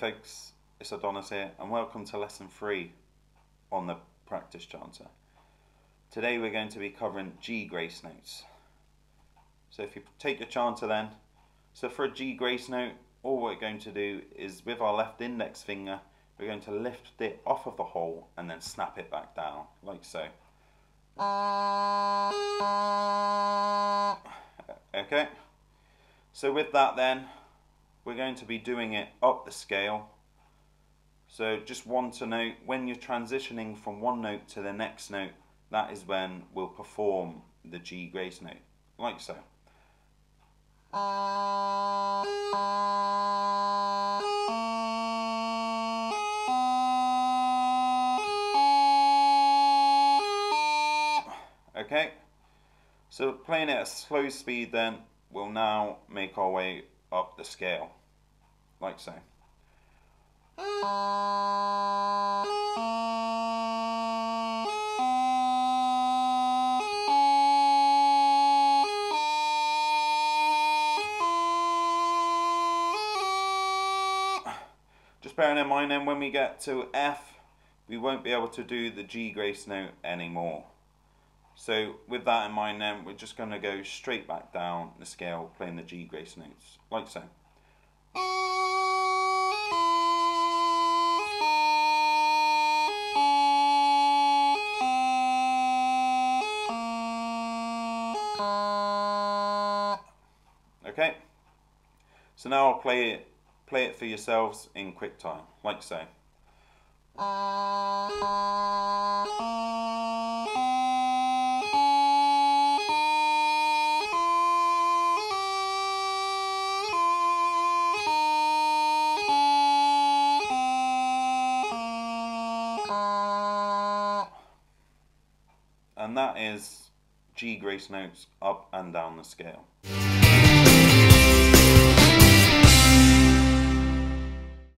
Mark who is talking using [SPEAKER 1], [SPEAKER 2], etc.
[SPEAKER 1] folks, it's Adonis here and welcome to lesson 3 on the practice chanter. Today we're going to be covering G grace notes. So if you take your chanter then, so for a G grace note, all we're going to do is with our left index finger, we're going to lift it off of the hole and then snap it back down, like so. Okay, so with that then, we're going to be doing it up the scale. So just one to note, when you're transitioning from one note to the next note, that is when we'll perform the G grace note, like so. Okay, so playing it at slow speed then, we'll now make our way up the scale, like so. Just bearing in mind then when we get to F, we won't be able to do the G grace note anymore. So with that in mind then, we're just going to go straight back down the scale playing the G grace notes, like so. Okay, so now I'll play it, play it for yourselves in quick time, like so. and that is G grace notes up and down the scale.